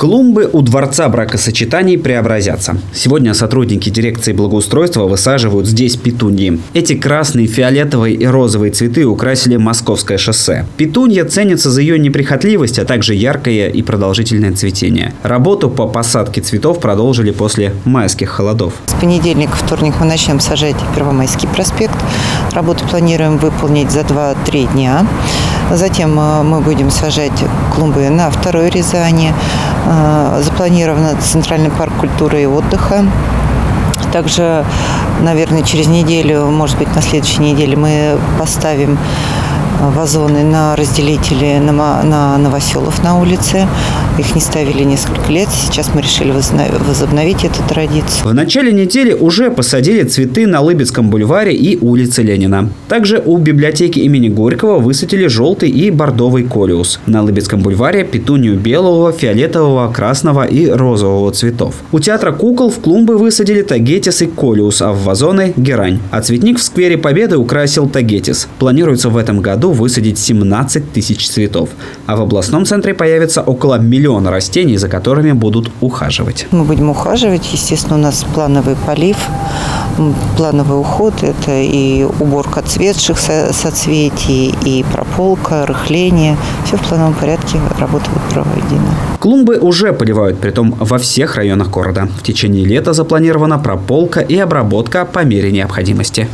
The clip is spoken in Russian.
Клумбы у Дворца бракосочетаний преобразятся. Сегодня сотрудники дирекции благоустройства высаживают здесь петуньи. Эти красные, фиолетовые и розовые цветы украсили Московское шоссе. Петунья ценится за ее неприхотливость, а также яркое и продолжительное цветение. Работу по посадке цветов продолжили после майских холодов. С понедельника, вторник мы начнем сажать Первомайский проспект. Работу планируем выполнить за 2-3 дня. Затем э, мы будем сажать клумбы на второй Рязани. Э, запланировано Центральный парк культуры и отдыха. Также, наверное, через неделю, может быть, на следующей неделе мы поставим вазоны на разделители на, на новоселов на улице. Их не ставили несколько лет. Сейчас мы решили возобновить эту традицию. В начале недели уже посадили цветы на Лыбецком бульваре и улице Ленина. Также у библиотеки имени Горького высадили желтый и бордовый колиус. На Лыбецком бульваре петунию белого, фиолетового, красного и розового цветов. У театра кукол в клумбы высадили тагетис и колиус, а в вазоны – герань. А цветник в сквере Победы украсил тагетис. Планируется в этом году высадить 17 тысяч цветов, а в областном центре появится около миллиона растений, за которыми будут ухаживать. Мы будем ухаживать. Естественно, у нас плановый полив, плановый уход. Это и уборка цветших соцветий, и прополка, рыхление. Все в плановом порядке работа будет проведена. Клумбы уже поливают, притом во всех районах города. В течение лета запланирована прополка и обработка по мере необходимости.